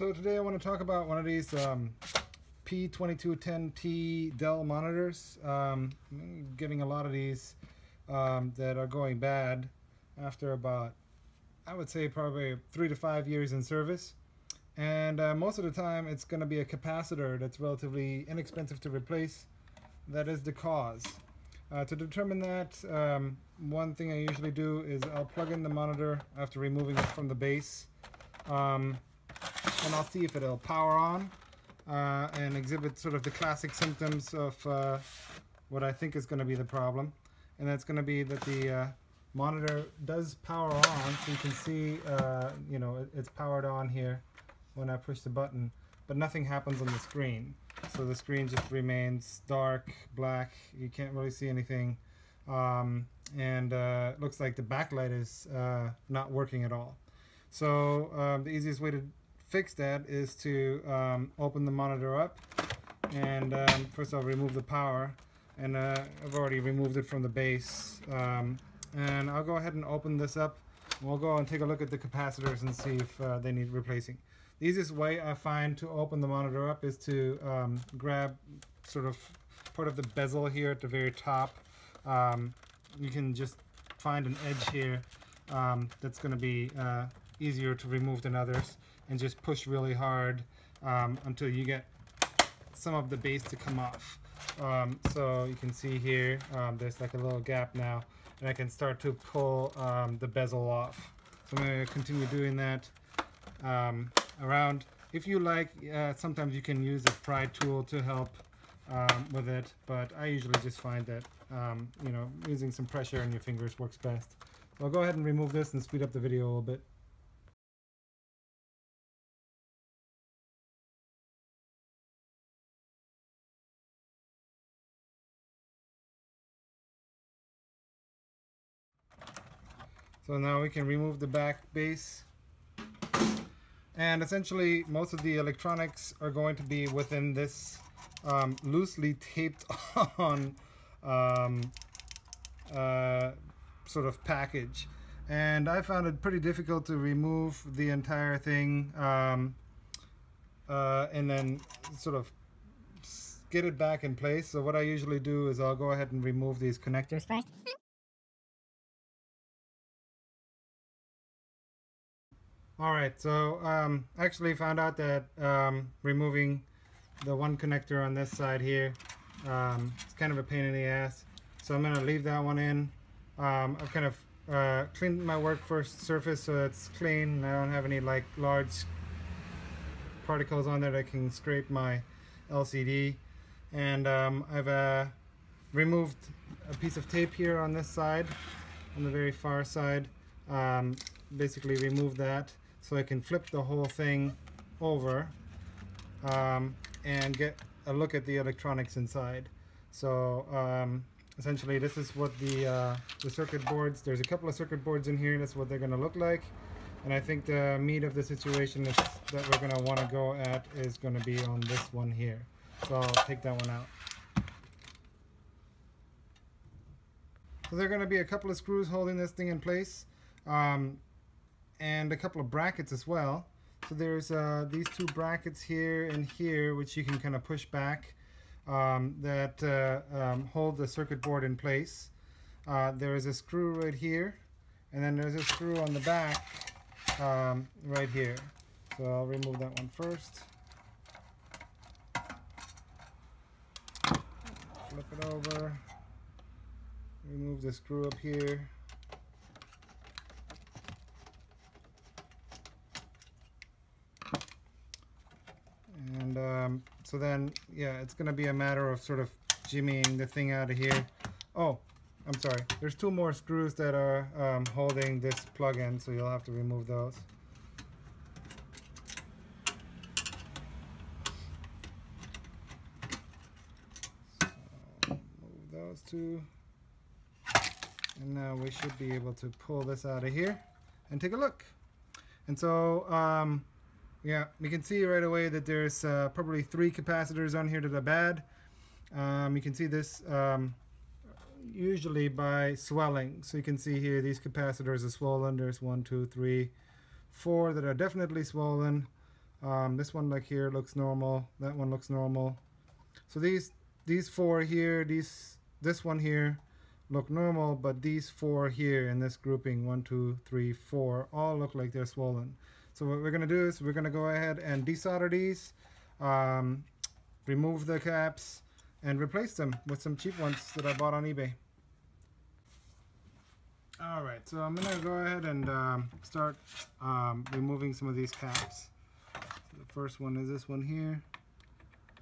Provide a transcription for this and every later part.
So today I want to talk about one of these um, P2210T Dell monitors. Um, getting a lot of these um, that are going bad after about, I would say probably three to five years in service. And uh, most of the time it's going to be a capacitor that's relatively inexpensive to replace. That is the cause. Uh, to determine that, um, one thing I usually do is I'll plug in the monitor after removing it from the base. Um, and I'll see if it'll power on uh, and exhibit sort of the classic symptoms of uh, what I think is going to be the problem. And that's going to be that the uh, monitor does power on, so you can see, uh, you know, it, it's powered on here when I push the button, but nothing happens on the screen. So the screen just remains dark, black, you can't really see anything. Um, and uh, looks like the backlight is uh, not working at all. So um, the easiest way to fix that is to um, open the monitor up and um, first I'll remove the power and uh, I've already removed it from the base um, and I'll go ahead and open this up. We'll go and take a look at the capacitors and see if uh, they need replacing. The easiest way I find to open the monitor up is to um, grab sort of part of the bezel here at the very top. Um, you can just find an edge here um, that's going to be uh, easier to remove than others and just push really hard um, until you get some of the base to come off. Um, so you can see here, um, there's like a little gap now, and I can start to pull um, the bezel off. So I'm going to continue doing that um, around. If you like, uh, sometimes you can use a pry tool to help um, with it, but I usually just find that, you know, using some pressure on your fingers works best. So I'll go ahead and remove this and speed up the video a little bit. So now we can remove the back base. And essentially most of the electronics are going to be within this um, loosely taped on um, uh, sort of package. And I found it pretty difficult to remove the entire thing um, uh, and then sort of get it back in place. So what I usually do is I'll go ahead and remove these connectors first. All right, so um, actually found out that um, removing the one connector on this side here um, it's kind of a pain in the ass. So I'm gonna leave that one in. Um, I've kind of uh, cleaned my work first surface so it's clean. I don't have any like large particles on there that can scrape my LCD. And um, I've uh, removed a piece of tape here on this side, on the very far side. Um, basically remove that so I can flip the whole thing over um, and get a look at the electronics inside. So um, essentially this is what the, uh, the circuit boards, there's a couple of circuit boards in here, that's what they're going to look like. And I think the meat of the situation is, that we're going to want to go at is going to be on this one here. So I'll take that one out. So there are going to be a couple of screws holding this thing in place. Um, and a couple of brackets as well. So there's uh, these two brackets here and here which you can kind of push back um, that uh, um, hold the circuit board in place. Uh, there is a screw right here and then there's a screw on the back um, right here. So I'll remove that one first. Flip it over. Remove the screw up here. And so then, yeah, it's going to be a matter of sort of jimmying the thing out of here. Oh, I'm sorry. There's two more screws that are um, holding this plug-in, so you'll have to remove those. Move those two. And now we should be able to pull this out of here and take a look. And so um, yeah, we can see right away that there's uh, probably three capacitors on here that are bad. Um, you can see this um, usually by swelling. So you can see here these capacitors are swollen. There's one, two, three, four that are definitely swollen. Um, this one like here looks normal. That one looks normal. So these these four here, these this one here look normal, but these four here in this grouping, one, two, three, four, all look like they're swollen. So what we're gonna do is we're gonna go ahead and desolder these, um, remove the caps, and replace them with some cheap ones that I bought on eBay. Alright, so I'm gonna go ahead and um, start um, removing some of these caps. So the first one is this one here.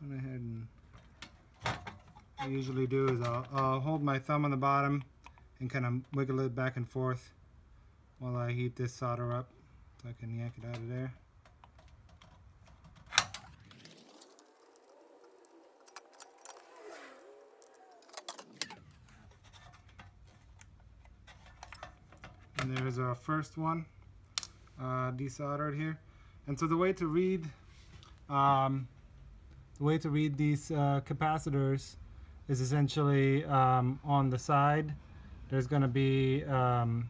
Go ahead and I usually do is I'll, I'll hold my thumb on the bottom and kind of wiggle it back and forth while I heat this solder up I can yank it out of there. And there's our first one uh, desoldered here. And so the way to read um, the way to read these uh, capacitors is essentially um, on the side there's going to be um,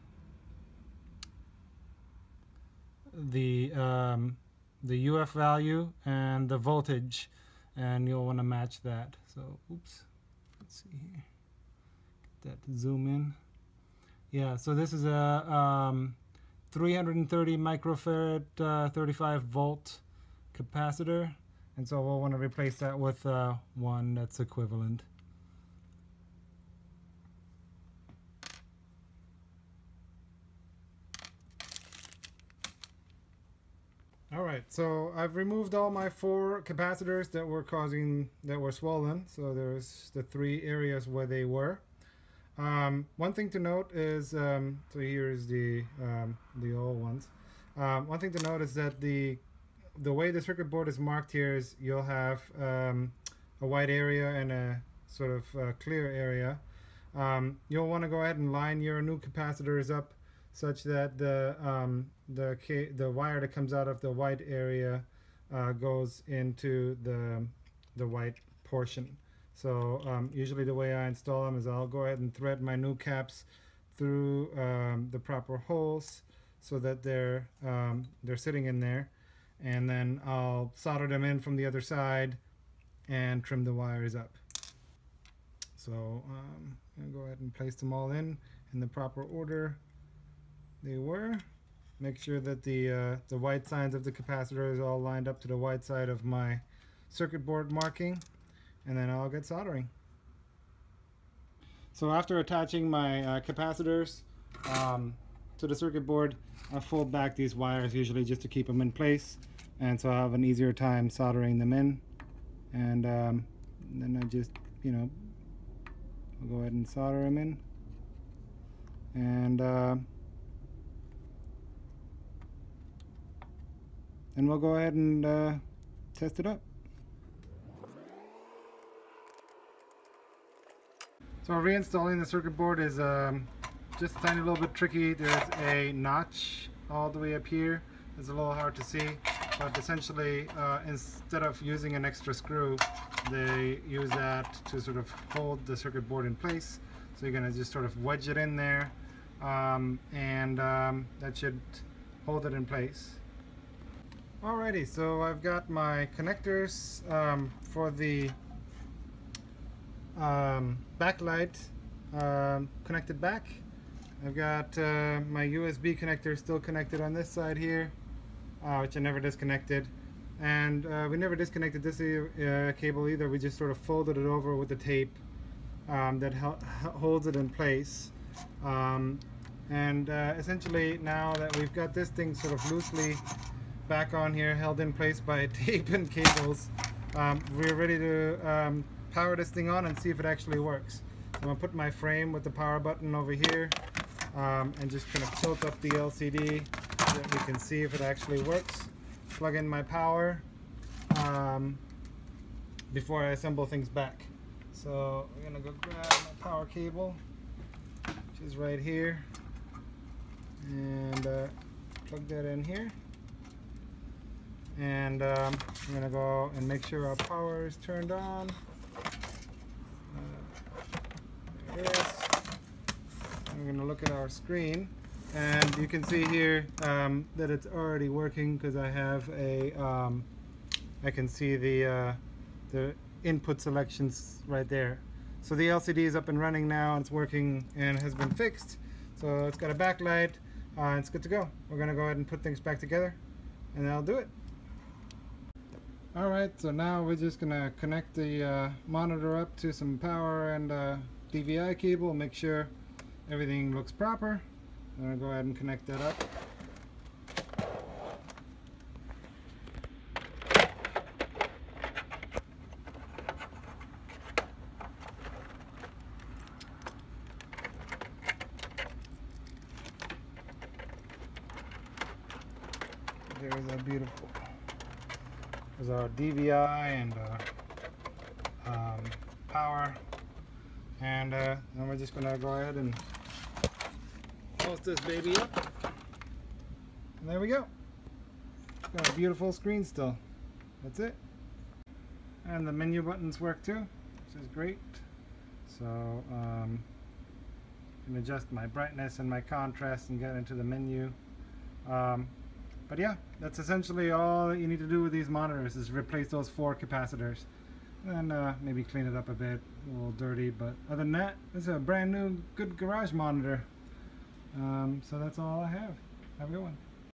the um, the UF value and the voltage and you'll want to match that. So oops let's see here. Get that zoom in. Yeah so this is a um, 330 microfarad uh, 35 volt capacitor. And so we'll want to replace that with uh, one that's equivalent Alright, so I've removed all my four capacitors that were causing, that were swollen. So there's the three areas where they were. Um, one thing to note is, um, so here's the, um, the old ones. Um, one thing to note is that the, the way the circuit board is marked here is you'll have um, a white area and a sort of uh, clear area. Um, you'll want to go ahead and line your new capacitors up such that the um, the the wire that comes out of the white area uh, goes into the the white portion. So um, usually the way I install them is I'll go ahead and thread my new caps through um, the proper holes so that they're um, they're sitting in there, and then I'll solder them in from the other side and trim the wires up. So um, I'm go ahead and place them all in in the proper order they were. Make sure that the, uh, the white signs of the capacitor is all lined up to the white side of my circuit board marking and then I'll get soldering. So after attaching my uh, capacitors um, to the circuit board, I fold back these wires usually just to keep them in place and so I have an easier time soldering them in and um, then I just you know I'll go ahead and solder them in and uh, and we'll go ahead and uh, test it up. So reinstalling the circuit board is um, just a tiny little bit tricky. There's a notch all the way up here. It's a little hard to see, but essentially uh, instead of using an extra screw, they use that to sort of hold the circuit board in place. So you're to just sort of wedge it in there um, and um, that should hold it in place. Alrighty, so I've got my connectors um, for the um, backlight um, connected back. I've got uh, my USB connector still connected on this side here, uh, which I never disconnected. And uh, we never disconnected this uh, cable either. We just sort of folded it over with the tape um, that holds it in place. Um, and uh, essentially now that we've got this thing sort of loosely back on here held in place by tape and cables. Um, we're ready to um, power this thing on and see if it actually works. I'm to put my frame with the power button over here um, and just kind of tilt up the LCD so that we can see if it actually works. Plug in my power um, before I assemble things back. So I'm to go grab my power cable which is right here and uh, plug that in here and um, I'm gonna go and make sure our power is turned on. Uh, there it is. I'm gonna look at our screen. And you can see here um, that it's already working because I have a um, I can see the uh, the input selections right there. So the LCD is up and running now and it's working and has been fixed. So it's got a backlight uh, it's good to go. We're gonna go ahead and put things back together and that'll do it alright so now we're just gonna connect the uh, monitor up to some power and uh, DVI cable make sure everything looks proper I'm going to go ahead and connect that up. There's a beautiful, there's our DVI and uh, um, power and uh, then we're just gonna go ahead and close this baby up. And there we go. Got a beautiful screen still. That's it. And the menu buttons work too, which is great. So um, I can adjust my brightness and my contrast and get into the menu. Um, but yeah, that's essentially all you need to do with these monitors is replace those four capacitors. And uh, maybe clean it up a bit, a little dirty, but other than that, it's a brand new good garage monitor. Um, so that's all I have. Have a good one.